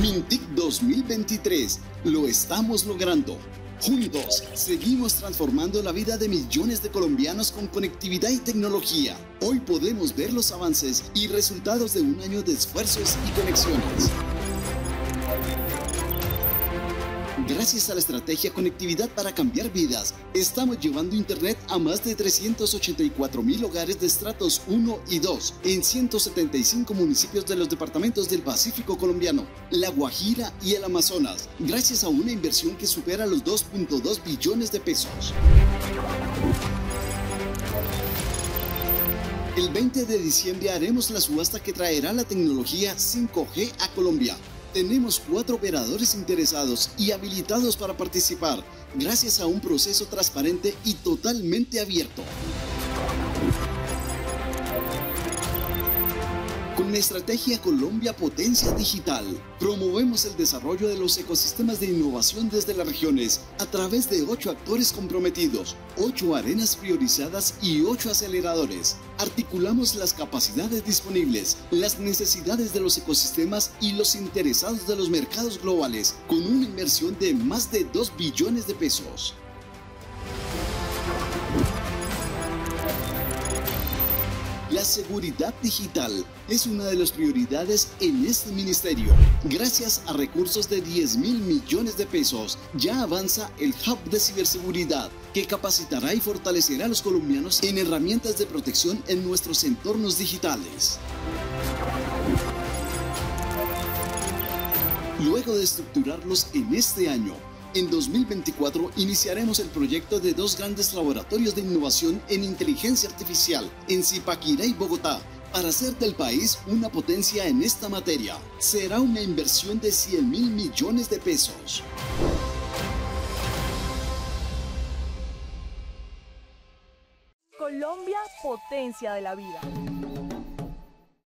Mintic 2023. Lo estamos logrando. Juntos, seguimos transformando la vida de millones de colombianos con conectividad y tecnología. Hoy podemos ver los avances y resultados de un año de esfuerzos y conexiones. Gracias a la estrategia Conectividad para Cambiar Vidas, estamos llevando Internet a más de 384 mil hogares de estratos 1 y 2 en 175 municipios de los departamentos del Pacífico colombiano, La Guajira y el Amazonas, gracias a una inversión que supera los 2.2 billones de pesos. El 20 de diciembre haremos la subasta que traerá la tecnología 5G a Colombia tenemos cuatro operadores interesados y habilitados para participar gracias a un proceso transparente y totalmente abierto. Con la estrategia Colombia Potencia Digital, promovemos el desarrollo de los ecosistemas de innovación desde las regiones a través de ocho actores comprometidos, ocho arenas priorizadas y ocho aceleradores. Articulamos las capacidades disponibles, las necesidades de los ecosistemas y los interesados de los mercados globales, con una inversión de más de 2 billones de pesos. La seguridad digital es una de las prioridades en este ministerio. Gracias a recursos de 10 mil millones de pesos, ya avanza el Hub de Ciberseguridad, que capacitará y fortalecerá a los colombianos en herramientas de protección en nuestros entornos digitales. Luego de estructurarlos en este año, en 2024 iniciaremos el proyecto de dos grandes laboratorios de innovación en inteligencia artificial en Zipaquirá y Bogotá para hacer del país una potencia en esta materia. Será una inversión de 100 mil millones de pesos. Colombia, potencia de la vida.